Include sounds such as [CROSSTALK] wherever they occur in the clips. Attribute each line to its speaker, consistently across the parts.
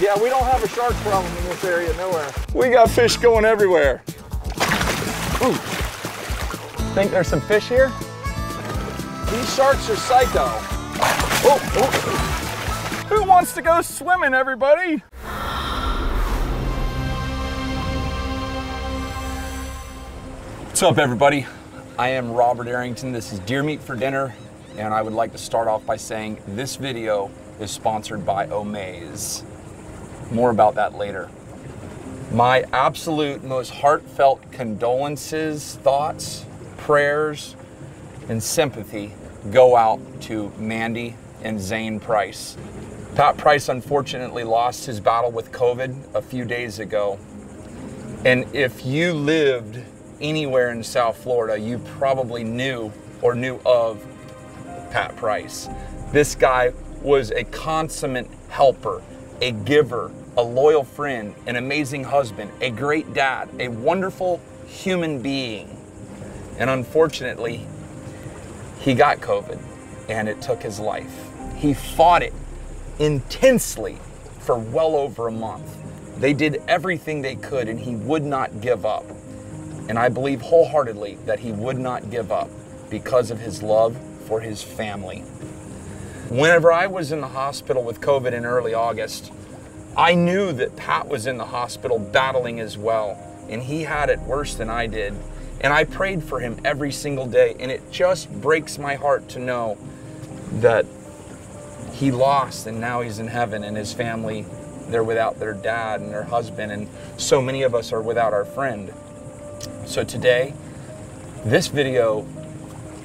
Speaker 1: Yeah, we don't have a shark problem in this area, nowhere. We got fish going everywhere. Ooh. Think there's some fish here? These sharks are psycho. Oh, oh. Who wants to go swimming, everybody? What's up, everybody? I am Robert Arrington. This is Deer Meat for Dinner, and I would like to start off by saying this video is sponsored by Omaze. More about that later. My absolute most heartfelt condolences, thoughts, prayers, and sympathy go out to Mandy and Zane Price. Pat Price unfortunately lost his battle with COVID a few days ago. And if you lived anywhere in South Florida, you probably knew or knew of Pat Price. This guy was a consummate helper, a giver, a loyal friend, an amazing husband, a great dad, a wonderful human being. And unfortunately, he got COVID and it took his life. He fought it intensely for well over a month. They did everything they could and he would not give up. And I believe wholeheartedly that he would not give up because of his love for his family. Whenever I was in the hospital with COVID in early August, I knew that Pat was in the hospital battling as well, and he had it worse than I did. And I prayed for him every single day, and it just breaks my heart to know that he lost and now he's in heaven and his family they're without their dad and their husband and so many of us are without our friend so today this video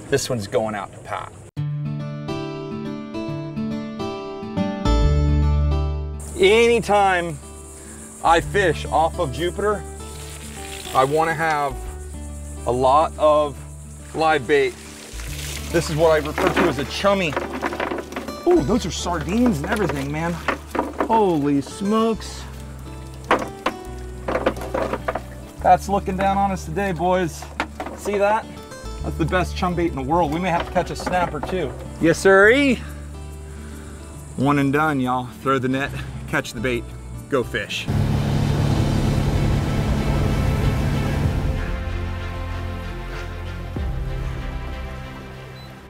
Speaker 1: this one's going out to pat anytime i fish off of jupiter i want to have a lot of live bait this is what i refer to as a chummy Oh, those are sardines and everything, man. Holy smokes. That's looking down on us today, boys. See that? That's the best chum bait in the world. We may have to catch a snapper too. Yes, sir. One and done, y'all. Throw the net, catch the bait, go fish.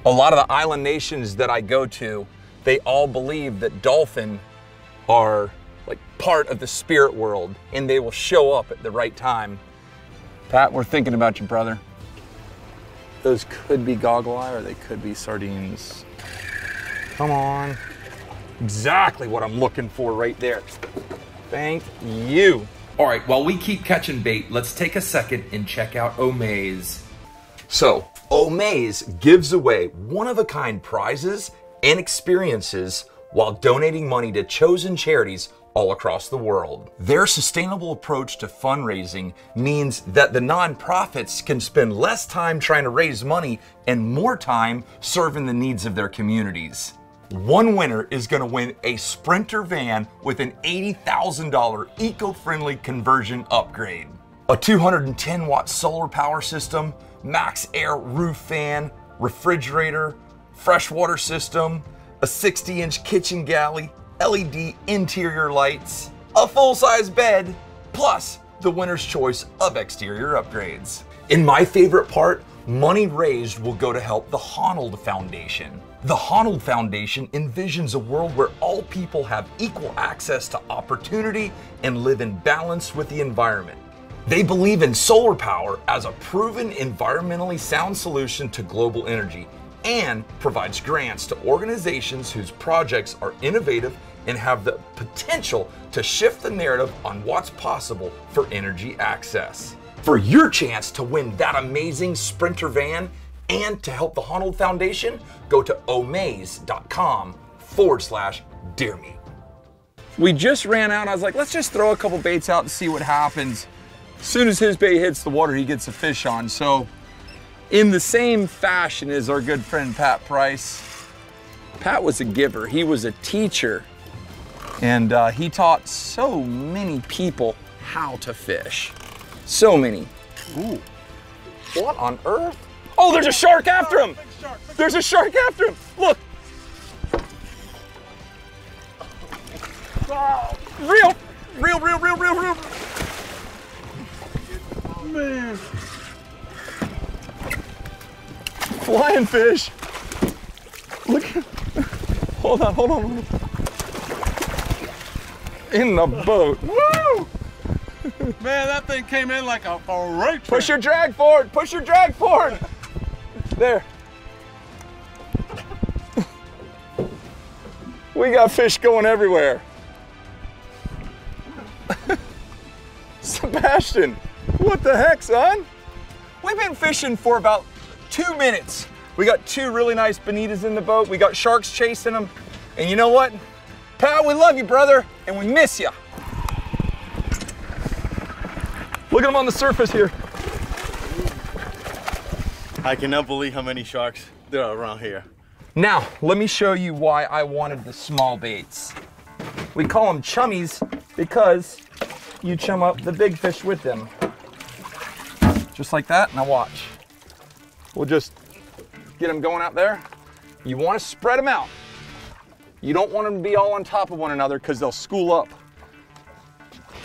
Speaker 1: A lot of the island nations that I go to, they all believe that dolphin are like part of the spirit world and they will show up at the right time. Pat, we're thinking about you, brother. Those could be goggle eye or they could be sardines. Come on. Exactly what I'm looking for right there. Thank you.
Speaker 2: All right, while we keep catching bait, let's take a second and check out Omaze.
Speaker 3: So, Omaze gives away one of a kind prizes and experiences while donating money to chosen charities all across the world. Their sustainable approach to fundraising means that the nonprofits can spend less time trying to raise money and more time serving the needs of their communities. One winner is going to win a Sprinter van with an $80,000 eco friendly conversion upgrade, a 210 watt solar power system, max air roof fan, refrigerator, freshwater system, a 60 inch kitchen galley, LED interior lights, a full size bed, plus the winner's choice of exterior upgrades. In my favorite part, money raised will go to help the Honnold Foundation. The Honnold Foundation envisions a world where all people have equal access to opportunity and live in balance with the environment. They believe in solar power as a proven environmentally sound solution to global energy and provides grants to organizations whose projects are innovative and have the potential to shift the narrative on what's possible for energy access. For your chance to win that amazing Sprinter van and to help the Honnold Foundation, go to omaze.com forward slash deer meat.
Speaker 1: We just ran out. I was like, let's just throw a couple baits out and see what happens. As soon as his bait hits the water, he gets a fish on. So, in the same fashion as our good friend Pat Price, Pat was a giver. He was a teacher. And uh, he taught so many people how to fish. So many. Ooh. What on earth? Oh, there's a shark after him. There's a shark after him. Look. Ah, real, real, real, real, real, real.
Speaker 4: Man.
Speaker 1: Flying fish. Look. [LAUGHS] Hold on, hold on, hold on. In the boat. Woo!
Speaker 4: Man, that thing came in like a freight train.
Speaker 1: Push your drag forward. Push your drag forward. There. We got fish going everywhere. [LAUGHS] Sebastian, what the heck, son? We've been fishing for about two minutes. We got two really nice bonitas in the boat. We got sharks chasing them. And you know what? Pat, we love you, brother, and we miss you. Look at them on the surface here.
Speaker 4: I cannot believe how many sharks there are around here.
Speaker 1: Now, let me show you why I wanted the small baits. We call them chummies because you chum up the big fish with them. Just like that, now watch. We'll just get them going out there. You want to spread them out. You don't want them to be all on top of one another because they'll school up.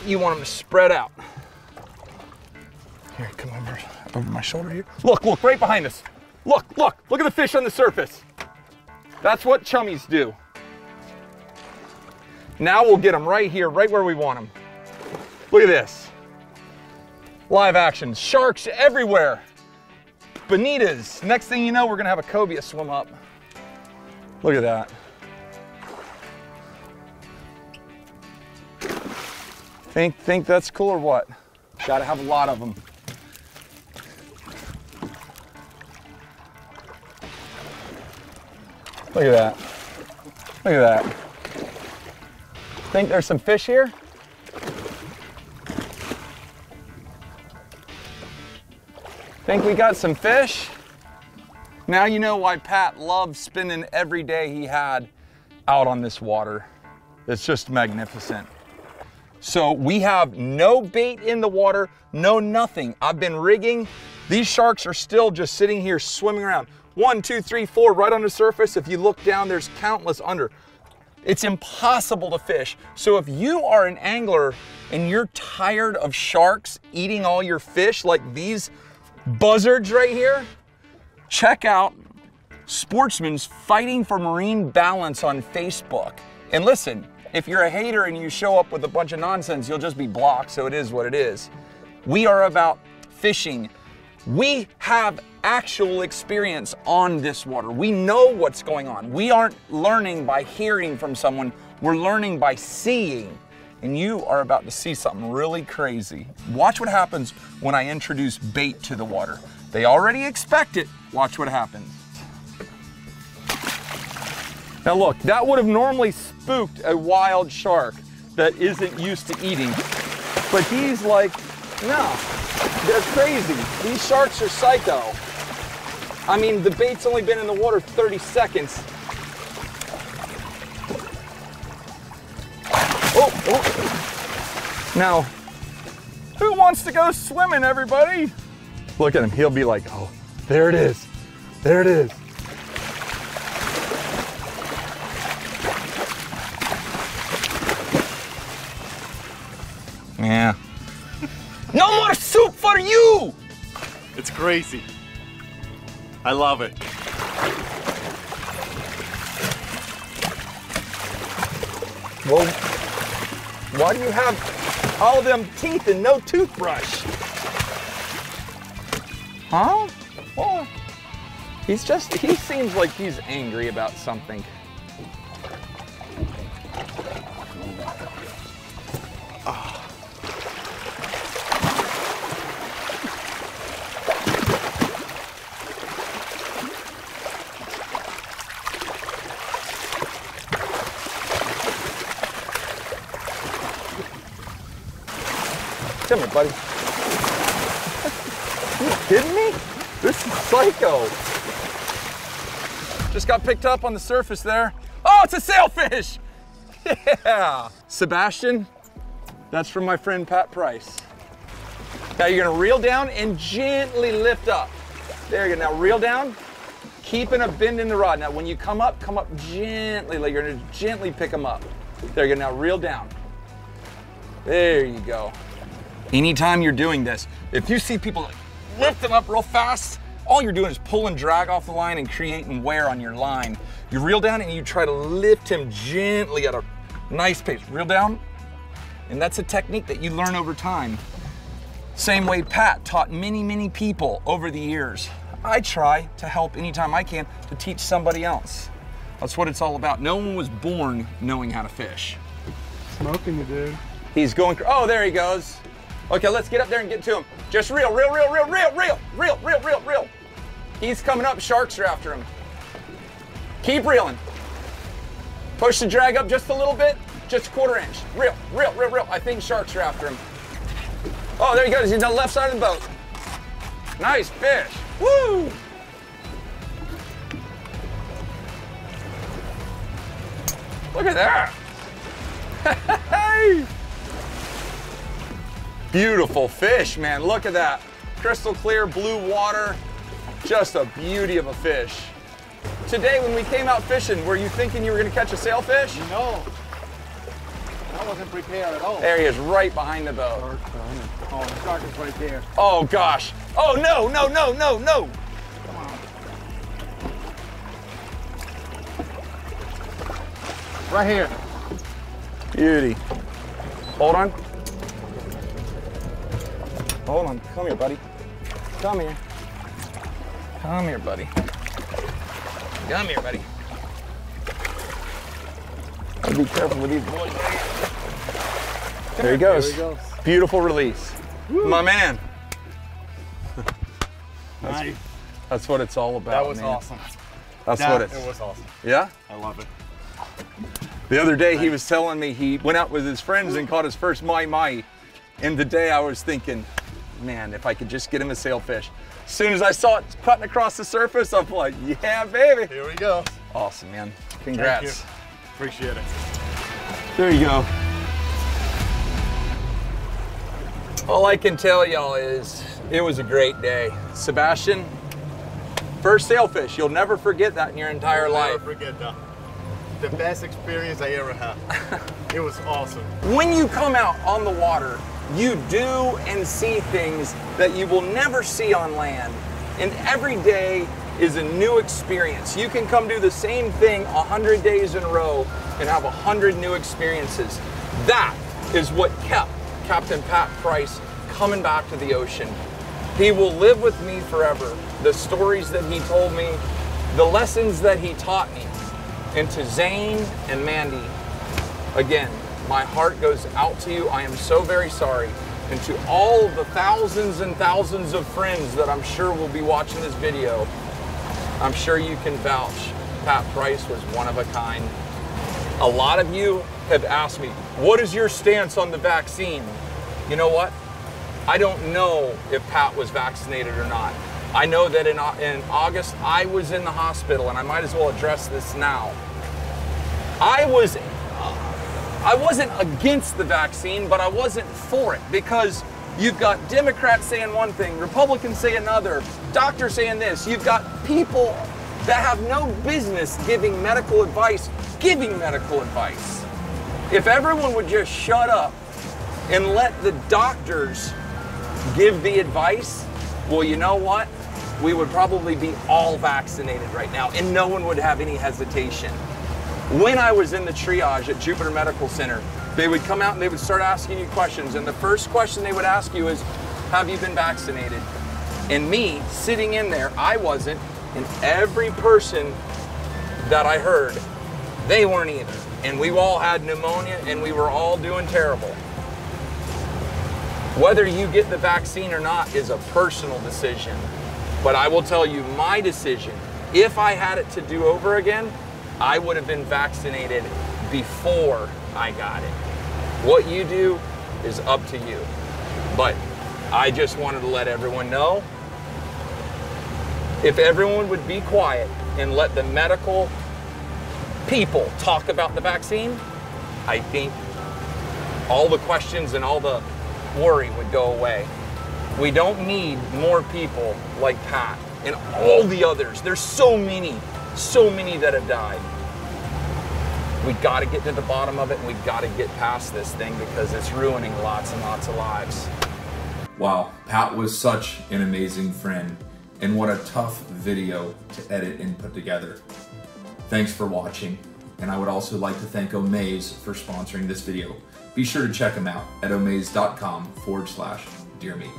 Speaker 1: You want them to spread out. Here, come over, over my shoulder here. Look, look, right behind us. Look, look, look at the fish on the surface. That's what chummies do. Now we'll get them right here, right where we want them. Look at this. Live action, sharks everywhere. Bonitas. Next thing you know, we're gonna have a cobia swim up. Look at that. Think, think that's cool or what? Gotta have a lot of them. Look at that. Look at that. Think there's some fish here? Think we got some fish? Now you know why Pat loved spending every day he had out on this water. It's just magnificent. So we have no bait in the water, no nothing. I've been rigging. These sharks are still just sitting here swimming around. One, two, three, four, right on the surface. If you look down, there's countless under. It's impossible to fish. So if you are an angler and you're tired of sharks eating all your fish like these buzzards right here, check out Sportsman's Fighting for Marine Balance on Facebook. And listen, if you're a hater and you show up with a bunch of nonsense, you'll just be blocked, so it is what it is. We are about fishing. We have actual experience on this water. We know what's going on. We aren't learning by hearing from someone, we're learning by seeing. And you are about to see something really crazy. Watch what happens when I introduce bait to the water. They already expect it. Watch what happens. Now look, that would have normally spooked a wild shark that isn't used to eating. But he's like, no, they're crazy. These sharks are psycho. I mean, the bait's only been in the water 30 seconds. Oh, oh. Now, who wants to go swimming, everybody? Look at him. He'll be like, oh, there it is. There it is. Yeah. [LAUGHS] No more soup for you!
Speaker 4: It's crazy. I love it.
Speaker 1: Well, why do you have all them teeth and no toothbrush? Huh? Well, he's just, he seems like he's angry about something. Here, buddy. you kidding me? This is psycho. Just got picked up on the surface there. Oh, it's a sailfish! [LAUGHS] Yeah! Sebastian, that's from my friend Pat Price. Now you're gonna reel down and gently lift up. There you go. Now reel down, keeping a bend in the rod. Now when you come up, come up gently, like you're gonna gently pick them up. There you go. Now reel down. There you go. Anytime you're doing this, if you see people like lift them up real fast, all you're doing is pulling drag off the line and creating wear on your line. You reel down and you try to lift him gently at a nice pace. Reel down, and that's a technique that you learn over time. Same way Pat taught many, many people over the years. I try to help anytime I can to teach somebody else. That's what it's all about. No one was born knowing how to fish.
Speaker 5: Smoking you, dude.
Speaker 1: He's going, oh, there he goes. Okay, let's get up there and get to him. Just reel, reel, reel, reel, reel, reel, reel, reel, reel, reel. He's coming up, sharks are after him. Keep reeling. Push the drag up just a little bit, just a quarter inch. Reel, reel, reel, reel. I think sharks are after him. Oh, there he goes. He's on the left side of the boat. Nice fish. Woo! Look at that. [LAUGHS] Hey! Beautiful fish, man. Look at that. Crystal clear blue water. Just a beauty of a fish. Today, when we came out fishing, were you thinking you were going to catch a sailfish?
Speaker 5: No. I wasn't prepared at all.
Speaker 1: There he is, right behind the boat.
Speaker 5: Oh, the shark is right there.
Speaker 1: Oh gosh. Oh no, no, no, no, no. Come on.
Speaker 5: Right here.
Speaker 1: Beauty. Hold on. Hold on. Come here, buddy. Come here. Come here, buddy. Come here, buddy. Be careful with these boys. There he goes.
Speaker 5: There he goes.
Speaker 1: Beautiful release. My man. [LAUGHS]
Speaker 5: Nice.
Speaker 1: That's what it's all about.
Speaker 4: That was
Speaker 1: man.
Speaker 4: awesome.
Speaker 1: That's
Speaker 4: That,
Speaker 1: what it's.
Speaker 4: it was awesome.
Speaker 1: Yeah?
Speaker 4: I love it.
Speaker 1: The other day he was telling me he went out with his friends and caught his first mai mai. And the day I was thinking, man, if I could just get him a sailfish. As soon as I saw it cutting across the surface, I'm like, yeah, baby.
Speaker 4: Here we go.
Speaker 1: Awesome, man.
Speaker 4: Thank
Speaker 1: Congrats.
Speaker 4: you. Appreciate it.
Speaker 1: There you go. All I can tell y'all is it was a great day. Sebastian, first sailfish. You'll never forget that in your entire
Speaker 4: I'll
Speaker 1: life.
Speaker 4: Never forget that. The best experience I ever had. [LAUGHS] it was awesome.
Speaker 1: When you come out on the water, you do and see things that you will never see on land. And every day is a new experience. You can come do the same thing a hundred days in a row and have a hundred new experiences. That is what kept Captain Pat Price coming back to the ocean. He will live with me forever. The stories that he told me, the lessons that he taught me. And to Zane and Mandy, Again, my heart goes out to you. I am so very sorry. And to all the thousands and thousands of friends that I'm sure will be watching this video, I'm sure you can vouch Pat Price was one of a kind. A lot of you have asked me, what is your stance on the vaccine? You know what? I don't know if Pat was vaccinated or not. I know that in, in August I was in the hospital, and I might as well address this now. I was I wasn't against the vaccine, but I wasn't for it because you've got Democrats saying one thing, Republicans say another, doctors saying this. You've got people that have no business giving medical advice, giving medical advice. If everyone would just shut up and let the doctors give the advice, well, you know what? We would probably be all vaccinated right now and no one would have any hesitation. When I was in the triage at Jupiter Medical Center, they would come out and they would start asking you questions. And the first question they would ask you is, Have you been vaccinated? And me sitting in there, I wasn't. And every person that I heard, they weren't either. And we all had pneumonia and we were all doing terrible. Whether you get the vaccine or not is a personal decision. But I will tell you my decision. If I had it to do over again, I would have been vaccinated before I got it. What you do is up to you. But I just wanted to let everyone know if everyone would be quiet and let the medical people talk about the vaccine, I think all the questions and all the worry would go away. We don't need more people like Pat and all the others. There's so many, so many that have died.
Speaker 6: We got to get to the bottom of it and we got to get past this thing because it's ruining lots and lots of lives.
Speaker 1: Wow, Pat was such an amazing friend, and what a tough video to edit and put together. Thanks for watching, and I would also like to thank Omaze for sponsoring this video. Be sure to check them out at omaze.com forward slash deer meat.